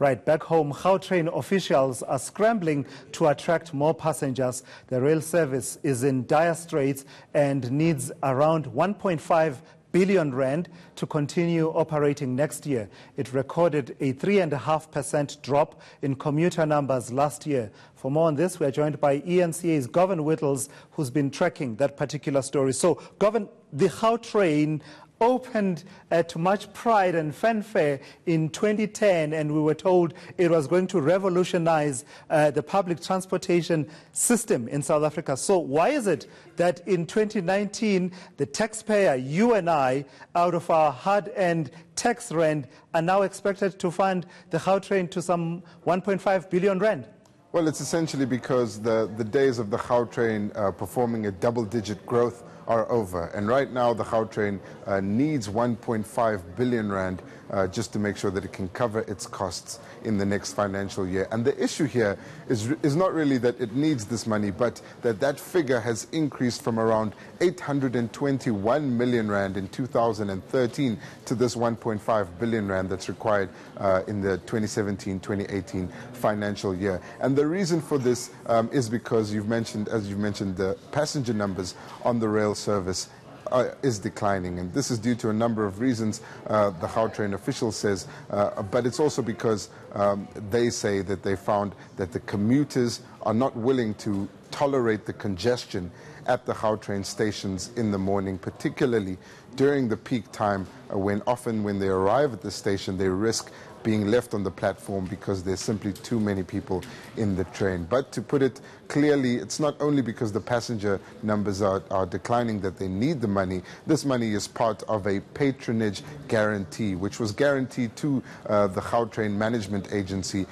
Right back home, Gautrain officials are scrambling to attract more passengers. The rail service is in dire straits and needs around 1.5 billion rand to continue operating next year. It recorded a 3.5% drop in commuter numbers last year. For more on this, we are joined by eNCA's Govan Whittles, who's been tracking that particular story. So, Govan, the Gautrain opened uh, to much pride and fanfare in 2010, and we were told it was going to revolutionize uh, the public transportation system in South Africa. So, why is it that in 2019, the taxpayer, you and I, out of our hard earned tax rand, are now expected to fund the Gautrain to some 1.5 billion rand? Well, it's essentially because the, the days of the Gautrain uh, performing a double digit growth are over. And right now, the Gautrain uh, needs 1.5 billion rand uh, just to make sure that it can cover its costs in the next financial year. And the issue here is, is not really that it needs this money, but that that figure has increased from around 821 million rand in 2013 to this 1.5 billion rand that's required uh, in the 2017-2018 financial year. And the reason for this um, is because you've mentioned, as you've mentioned, the passenger numbers on the rail service uh, is declining. And this is due to a number of reasons, uh, the Gautrain official says, uh, but it's also because um, they say that they found that the commuters are not willing to tolerate the congestion at the Gautrain stations in the morning, particularly during the peak time uh, when often when they arrive at the station they risk being left on the platform because there's simply too many people in the train. But to put it clearly, it's not only because the passenger numbers are, are declining that they need the money. This money is part of a patronage guarantee, which was guaranteed to uh, the Gautrain Management Agency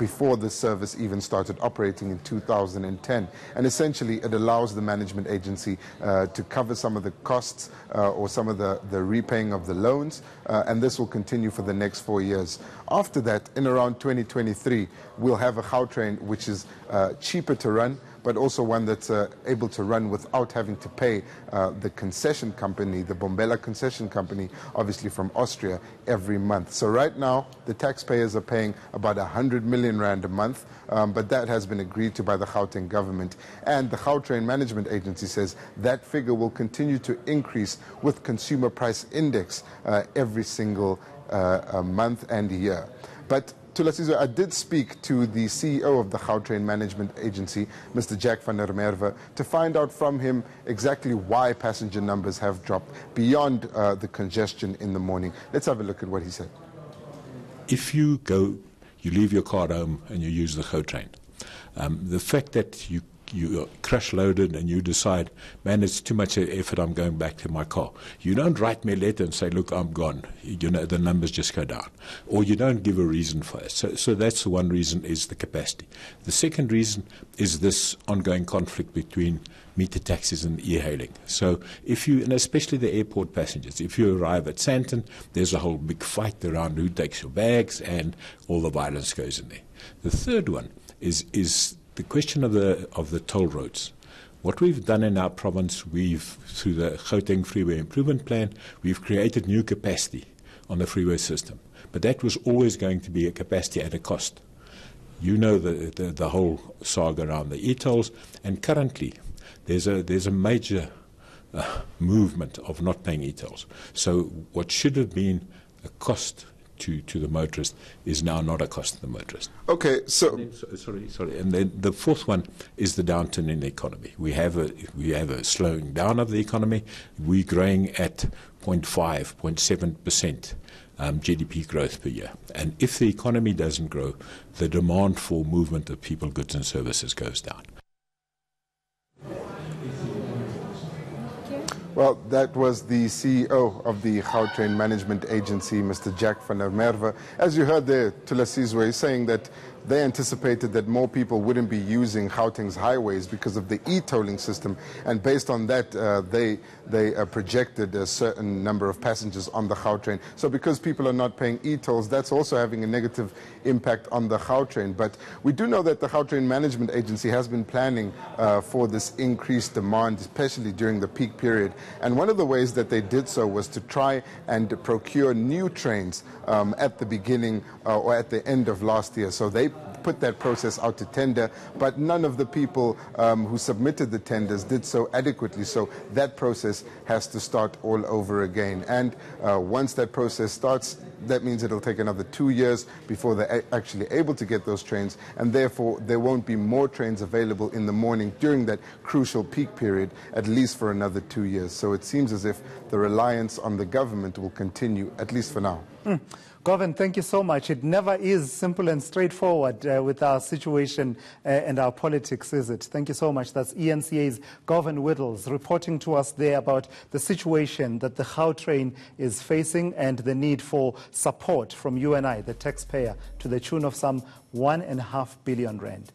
before the service even started operating in 2010. And essentially, it allows the management agency uh, to cover some of the costs uh, or some of the, the repaying of the loans, uh, and this will continue for the next four years. After that, in around 2023, we'll have a Gautrain which is uh, cheaper to run, but also one that's uh, able to run without having to pay uh, the concession company, the Bombela concession company, obviously from Austria, every month. So right now, the taxpayers are paying about 100 million rand a month, um, but that has been agreed to by the Gauteng government. And the Gautrain Management Agency says that figure will continue to increase with consumer price index uh, every single uh, month and year. But I did speak to the CEO of the Gautrain Management Agency, Mr. Jack van der Merwe, to find out from him exactly why passenger numbers have dropped beyond uh, the congestion in the morning. Let's have a look at what he said. If you go, you leave your car at home and you use the Gautrain, um, the fact that you you uh, crush loaded and you decide, man, it's too much effort, I'm going back to my car. You don't write me a letter and say, look, I'm gone. You know, the numbers just go down. Or you don't give a reason for it. So, so that's the one reason is the capacity. The second reason is this ongoing conflict between meter taxis and e-hailing. So if you, and especially the airport passengers, if you arrive at Sandton, there's a whole big fight around who takes your bags and all the violence goes in there. The third one is, is the question of the of the toll roads. What we've done in our province, we've through the Gauteng Freeway Improvement Plan, we've created new capacity on the freeway system. But that was always going to be a capacity at a cost. You know the the, the whole saga around the e-tolls, and currently there's a there's a major uh, movement of not paying e-tolls. So what should have been a cost to, to the motorist is now not a cost to the motorist. Okay, so then, sorry, sorry, and then the fourth one is the downturn in the economy. We have a we have a slowing down of the economy. We're growing at 0.5, 0.7 percent. Um, GDP growth per year. And if the economy doesn't grow, the demand for movement of people, goods, and services goes down. Well, that was the CEO of the Gautrain Management Agency, Mr. Jack van der Merwe. As you heard there, Thulasizwe saying that they anticipated that more people wouldn't be using Gauteng's highways because of the e-tolling system, and based on that, uh, they they uh, projected a certain number of passengers on the Gautrain. So because people are not paying e-tolls, that's also having a negative impact on the Gautrain. But we do know that the Gautrain Management Agency has been planning uh, for this increased demand, especially during the peak period. And one of the ways that they did so was to try and procure new trains um, at the beginning uh, or at the end of last year. So they put that process out to tender, but none of the people um, who submitted the tenders did so adequately. So that process has to start all over again. And uh, once that process starts, that means it'll take another two years before they're actually able to get those trains, and therefore there won't be more trains available in the morning during that crucial peak period, at least for another two years. So it seems as if the reliance on the government will continue, at least for now. Mm. Govan, thank you so much. It never is simple and straightforward uh, with our situation uh, and our politics, is it? Thank you so much. That's eNCA's Govan Whittles reporting to us there about the situation that the How Gautrain is facing and the need for support from you and I, the taxpayer, to the tune of some one and a half billion rand.